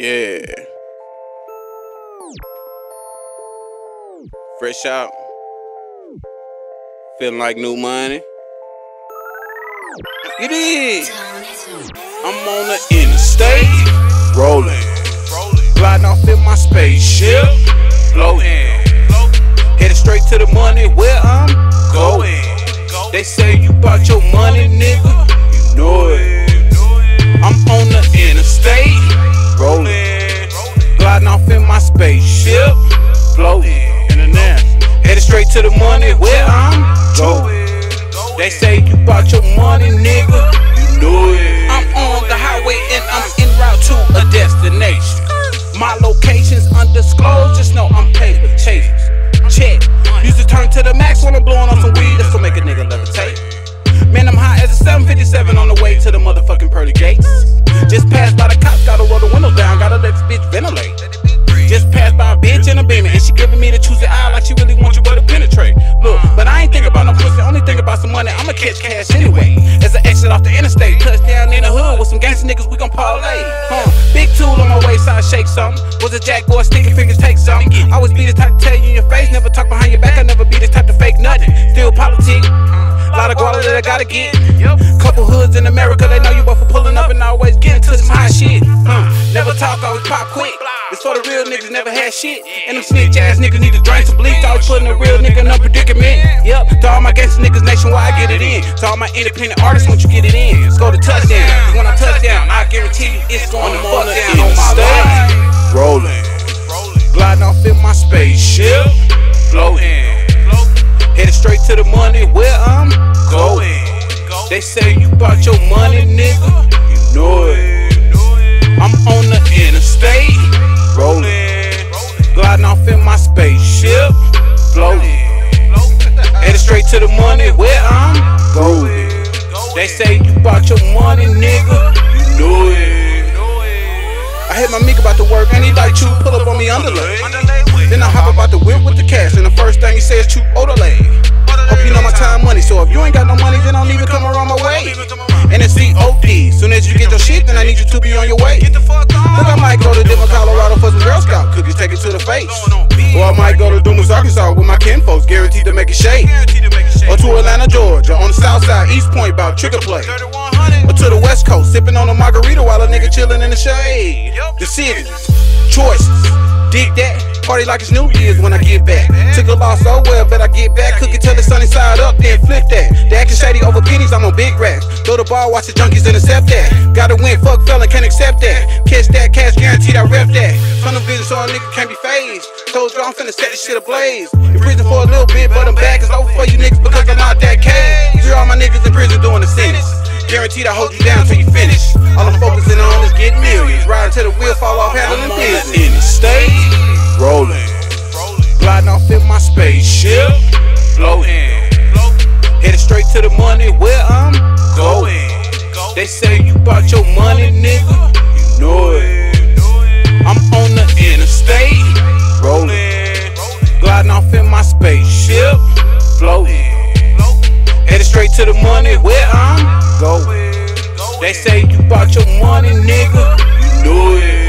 Yeah. Fresh out. Feeling like new money. It is. I'm on the interstate. Rolling. Gliding off in my spaceship. Floating. Headed straight to the money where I'm going. They say you bought your money, nigga. You know it. I'm on the interstate. Rolling. Gliding off in my spaceship. Floating. Headed straight to the money where I'm going. They say you bought your money, nigga. You know it. I'm on the highway and I'm en route to a destination. My location's undisclosed, just know I'm paper chasing. Check. Music turn to the max when I'm blowing cash anyway. As an exit off the interstate, touchdown in the hood with some gangster niggas, we gon' parlay. Huh? Big tool on my waist, I shake something. Was a jack boy, sticky fingers, take something. Always be the type to tell you in your face, never talk behind your back. I never be the type to fake nothing. Still politic. Uh, Lot of guala that I gotta get. Couple hoods in America, they know you both for pulling up and always getting to some high shit. Huh. Never talk, always pop quick. It's for the real niggas, never had shit. And them snitch ass niggas need to drink some bleach. Always putting a real nigga in a predicament. Yep, get it in. To all my independent artists, once you get it in, let's go to touchdown. Cause when I touch down, I guarantee you it's going to fuck down on my life. Rolling, gliding off in my spaceship, floating. Headed straight to the money where I'm going. They say you bought your money, nigga. You know it. To the money where I'm going. They say you bought your money, nigga. You know it. I hit my meek about the work, and he like you pull up on me underlay. Then I hop about the whip with the cash, and the first thing he says, "Chew Odalay." Hope you know my time money, so if you ain't got no money, then don't even come around my way. And it's COD. Soon as you get your shit, then I need you to be on your way. Look, I might go to Denver, Colorado for some Girl Scout cookies, take it to the face. Or I might go to Dumas, Arkansas with my kinfolks, guaranteed to make it shake. Or to Atlanta, Georgia, on the south side, East Point, about trigger play. Or to the West Coast, sipping on a margarita while a nigga chillin' in the shade. The cities, choices, dig that. Party like it's New Year's when I get back. Took a loss so well, bet I get back. Cook it till the sunny side up, then flip that. They acting shady over pennies, I'm on big racks. Go to bar, watch the junkies intercept that. Gotta win, fuck fella, can't accept that. Catch that cash, guaranteed I rep that. Tunnel vision so a nigga can't be phased. Told you I'm finna set this shit ablaze. In prison for a little bit, but I'm back. It's over for you niggas because I'm out that cage. Zero all my niggas in prison doing the sentence. Guaranteed I hold you down till you finish. All I'm focusing on is getting millions. Riding till the wheel fall off, handling business. In the state, rolling. Gliding off in my spaceship, floating. Headed straight to the money where I'm going. They say you bought your money, nigga. You know it. I'm on the interstate, rolling. Gliding off in my spaceship, floating. Headed straight to the money where I'm going. They say you bought your money, nigga. You know it.